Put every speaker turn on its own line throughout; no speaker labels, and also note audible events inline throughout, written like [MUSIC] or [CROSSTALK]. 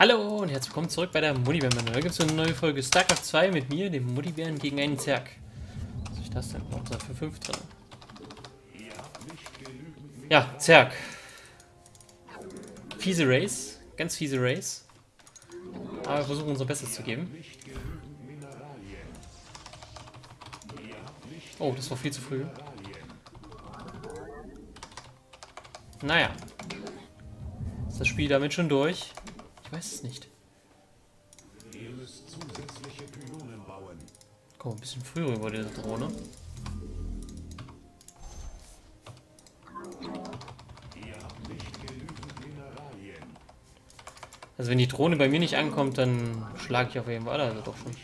Hallo und herzlich willkommen zurück bei der Muttibären. Heute gibt es eine neue Folge StarCraft 2 mit mir, dem Muttibären, gegen einen Zerg. Was ist das denn? Noch für 5 drin. Ja, Zerg. Fiese Race. Ganz fiese Race. Aber wir versuchen unser Bestes zu geben. Oh, das war viel zu früh. Naja. Ist das Spiel damit schon durch? Ich weiß es nicht. Komm, ein bisschen früher über diese Drohne. Also wenn die Drohne bei mir nicht ankommt, dann schlage ich auf jeden Fall also doch schon.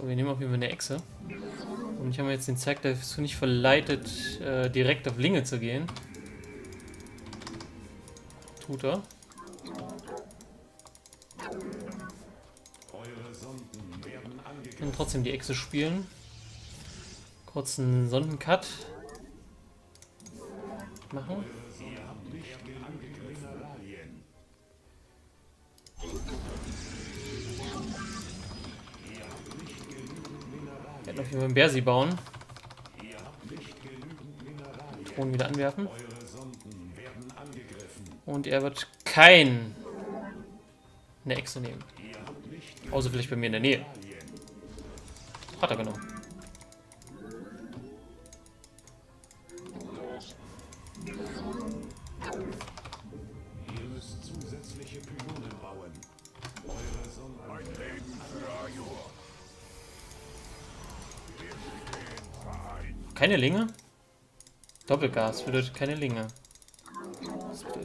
So, wir nehmen auf jeden Fall eine Echse. Und ich habe jetzt den Zack dazu nicht verleitet, äh, direkt auf Linge zu gehen. Tut er. Und trotzdem die Echse spielen. Kurzen Sondencut machen. Auf jeden Fall einen Bersi bauen. Thron wieder anwerfen. Und er wird kein eine Echse nehmen. Außer vielleicht bei mir in der Nähe. Hat er genommen. Keine Linge? Doppelgas bedeutet keine Linge.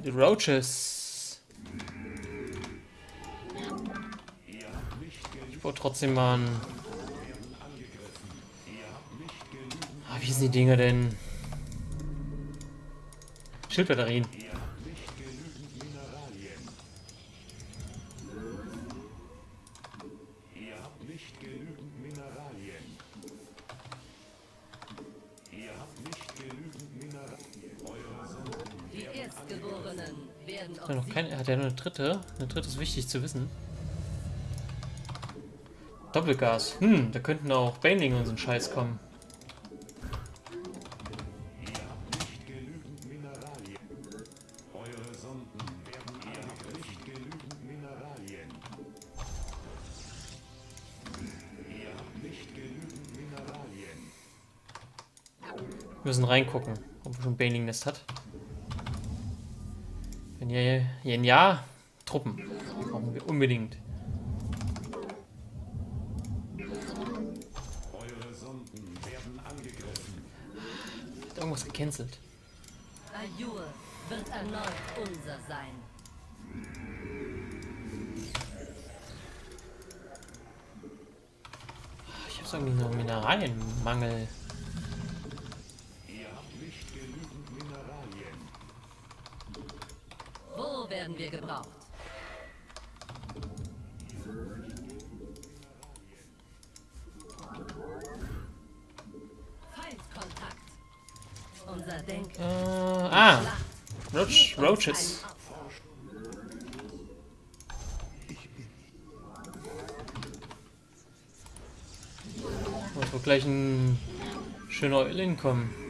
Das Roaches. Ich brauche trotzdem mal ein... Ah, wie sind die Dinger denn? Schildbatterien. Hat er noch keine, hat er nur eine dritte? Eine dritte ist wichtig zu wissen. Doppelgas. Hm, da könnten auch Baneling und so ein Scheiß kommen. Wir müssen reingucken, ob er schon Baneling-Nest hat. Wenn ja, wenn ja, Truppen. Brauchen wir unbedingt. Hat irgendwas gecancelt.
Ayur wird erneut unser sein.
Ich habe so irgendwie noch Mineralienmangel.
Werden wir gebraucht? Feindkontakt. Unser Denken.
Äh, ah, Roach, Roaches. Muss wohl gleich ein schöner Euling kommen.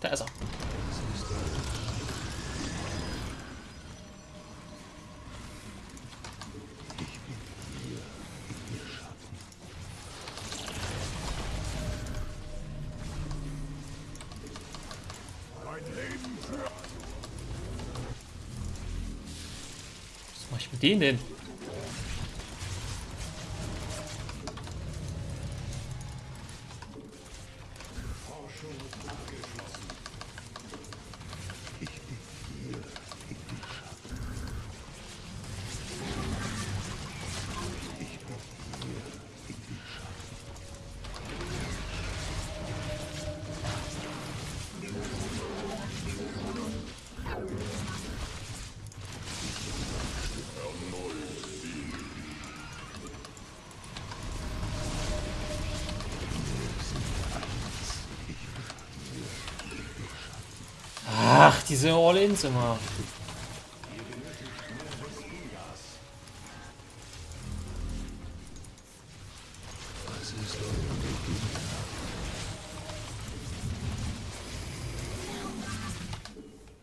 Da ist er. Was mache ich mit denen denn? Diese All-Ins immer.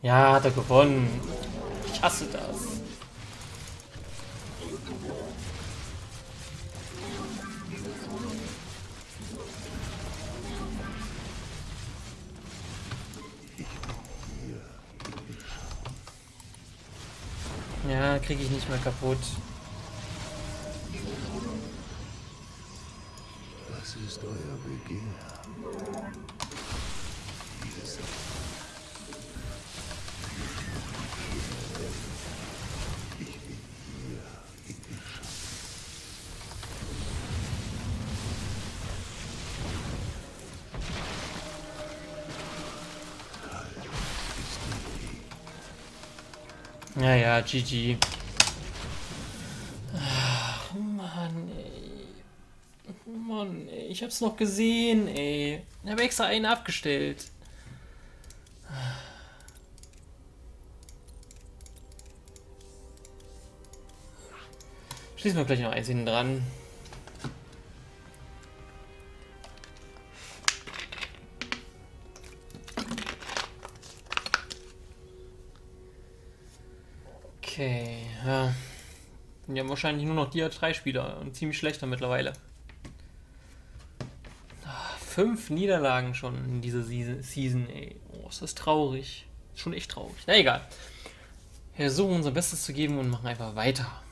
Ja, hat er gewonnen. Ich hasse das. Nicht mehr kaputt.
Was ist euer Begehr?
Ja, ja, GG. Ach, Mann, ey. Mann, ey. Ich hab's noch gesehen, ey. Ich hab extra einen abgestellt. Schließen wir gleich noch eins hinten dran. Okay, ja. Wir haben wahrscheinlich nur noch die drei Spieler und ziemlich schlechter mittlerweile. Fünf Niederlagen schon in dieser Season, ey. Oh, ist das traurig. Schon echt traurig. Na egal. Wir versuchen unser Bestes zu geben und machen einfach weiter.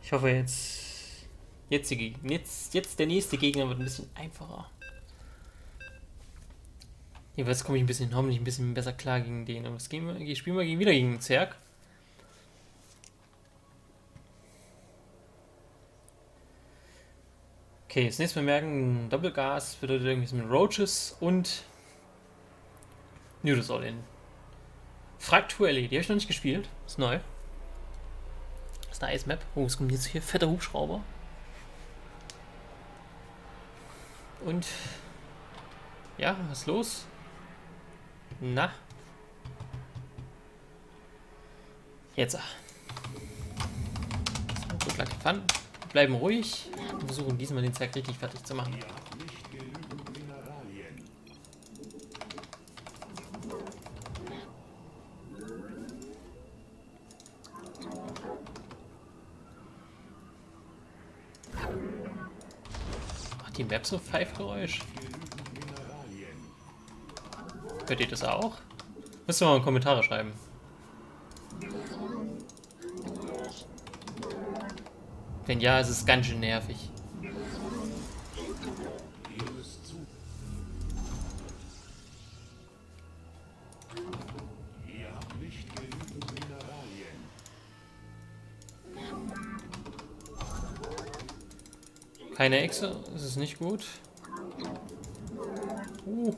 Ich hoffe jetzt. Jetzt, jetzt, jetzt der nächste Gegner wird ein bisschen einfacher. Jeweils komme ich ein bisschen, hoffentlich ein bisschen besser klar gegen den. Aber das gehen wir, spielen wir wieder gegen den Zerg. Okay, das nächste Mal merken, Doppelgas bedeutet irgendwas mit Roaches und Nudus All In. Fractually, die habe ich noch nicht gespielt. Ist neu. Ist eine Ice Map. Oh, es kommt jetzt hier fetter Hubschrauber. Und ja, was ist los? Na? Jetzt. So, gut, Lucky Fun. Bleiben ruhig und versuchen diesmal den Zerg richtig fertig zu machen. Macht die Map so Pfeifgeräusch? Hört ihr das auch? Müsst ihr mal in Kommentare schreiben. Wenn ja, es ist ganz schön nervig. Keine Echse, das ist nicht gut. Uh.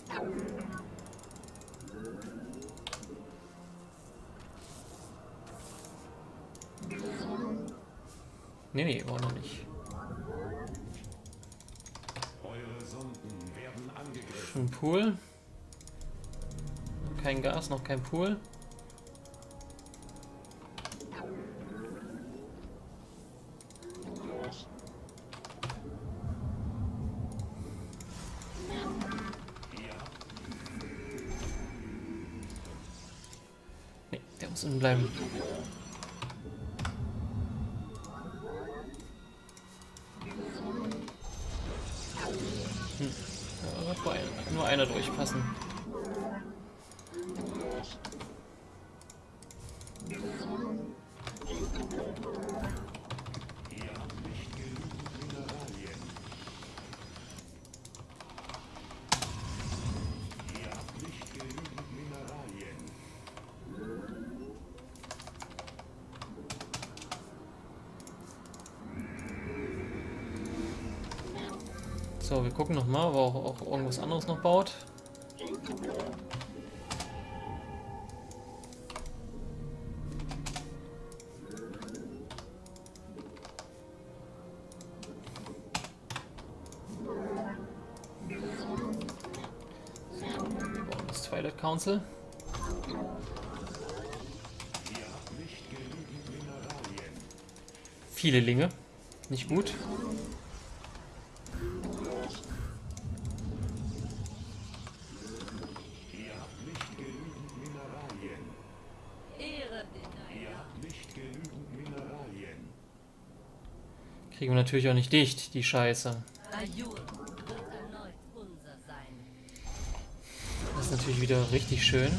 Nee, nee, war noch nicht. Ein Pool. Kein Gas, noch kein Pool. Nee, der muss unten bleiben. So, wir gucken nochmal, ob er auch, auch irgendwas anderes noch baut. Council. Viele Linge. Nicht gut.
Ihr habt nicht genügend Mineralien.
Ehre.
Ihr habt nicht genügend Mineralien.
Kriegen wir natürlich auch nicht dicht, die Scheiße. Das ist natürlich wieder richtig schön.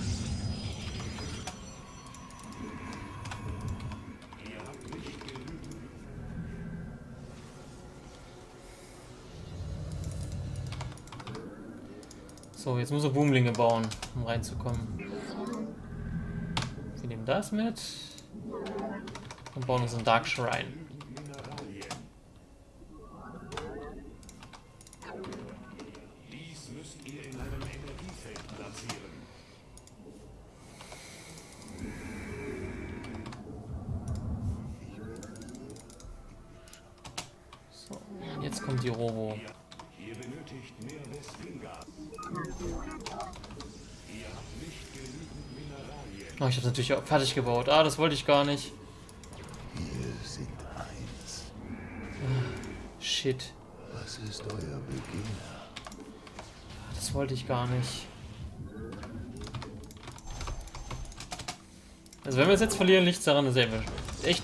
So, jetzt muss er Boomlinge bauen, um reinzukommen. Wir nehmen das mit und bauen uns einen Dark Shrine.
Mineralien. Dies müsst ihr in einem Energiefeld platzieren.
So, und jetzt kommt die Robo.
Ihr benötigt mehr Vespingas. Ihr habt nicht genügend Mineralien.
Oh, ich habe natürlich auch fertig gebaut. Ah, das wollte ich gar nicht.
Wir sind eins.
Shit,
Was ist euer Begehr?
das wollte ich gar nicht. Also wenn wir es jetzt verlieren, liegt es daran, dass einfach echt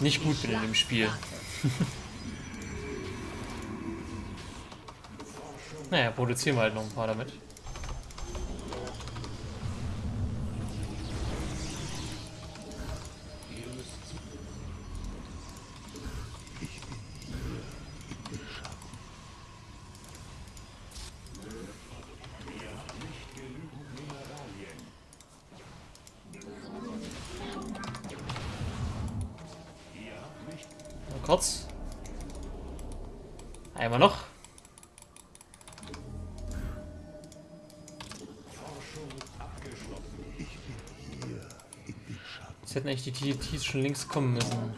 nicht gut bin in dem Spiel. [LAUGHS] naja, produzieren wir halt noch ein paar damit. Kurz. Einmal noch. Jetzt hätten eigentlich die TTs schon links kommen müssen.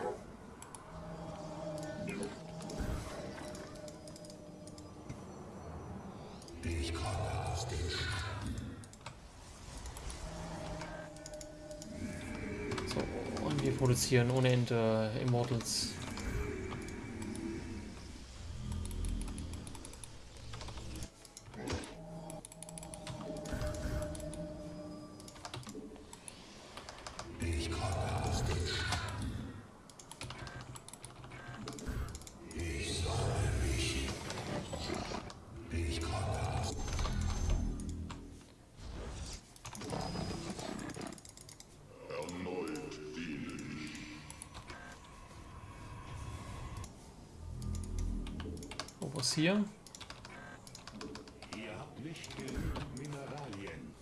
So, und wir produzieren ohne Ende Immortals. Was hier?
Ihr habt nicht genügend Mineralien.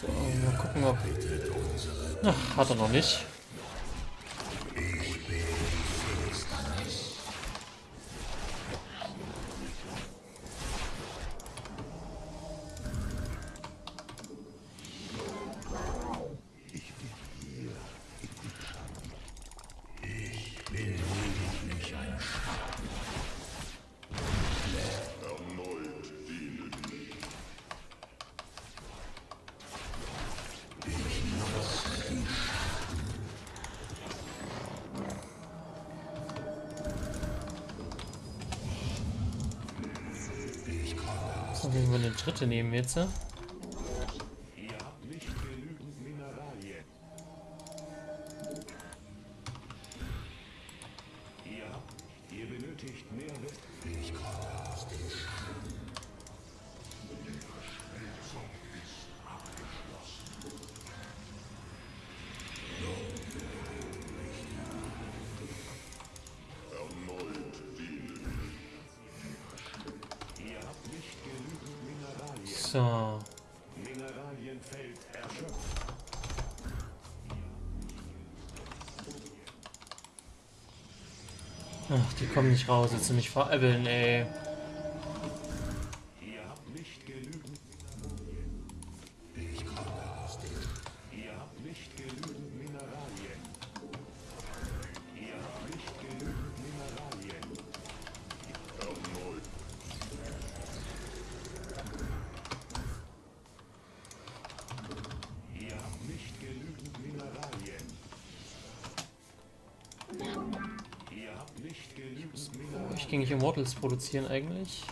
So, mal gucken, ob. Ach, hat er noch nicht. So, wenn wir eine dritte nehmen jetzt. ne?
Ihr habt nicht genügend Mineralien. Ihr habt, ihr benötigt
So.
Mineralienfeld erschöpft.
Ach, die kommen nicht raus, jetzt mich veräppeln, ey.
Ihr habt nicht genügend Mineralien. Nicht
Immortals produzieren eigentlich.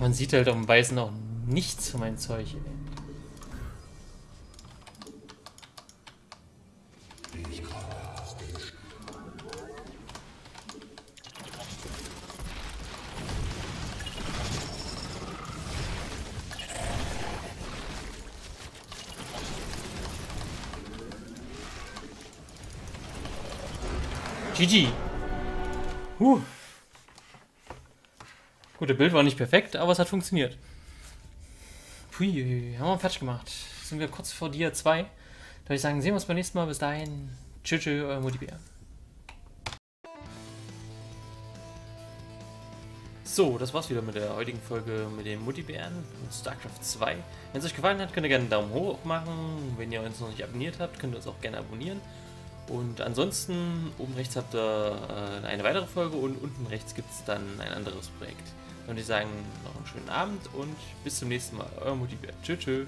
Man sieht halt dem Weißen auch nichts von meinem Zeug, ey. GG. Huh. Gut, der Bild war nicht perfekt, aber es hat funktioniert. Pui, haben wir fertig gemacht. Sind wir kurz vor Dia 2. Da würde ich sagen, sehen wir uns beim nächsten Mal. Bis dahin. Tschüss, tschüss, euer Multiplayer. So, das war's wieder mit der heutigen Folge mit den Multibären und StarCraft 2. Wenn es euch gefallen hat, könnt ihr gerne einen Daumen hoch machen. Wenn ihr uns noch nicht abonniert habt, könnt ihr uns auch gerne abonnieren. Und ansonsten, oben rechts habt ihr äh, eine weitere Folge und unten rechts gibt es dann ein anderes Projekt. Dann würde ich sagen, noch einen schönen Abend und bis zum nächsten Mal. Euer Multibär. Tschüss, tschüss.